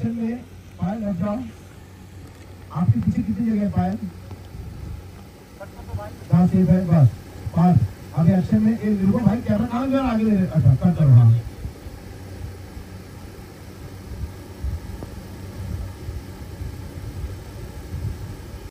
पायल हट जाओ। आपके पीछे कितनी जगह पायल जहाँ सेफ़ है बस बस अभी एक्शन में एक देखो भाई कैमरा कहाँ गया? आगे ले अच्छा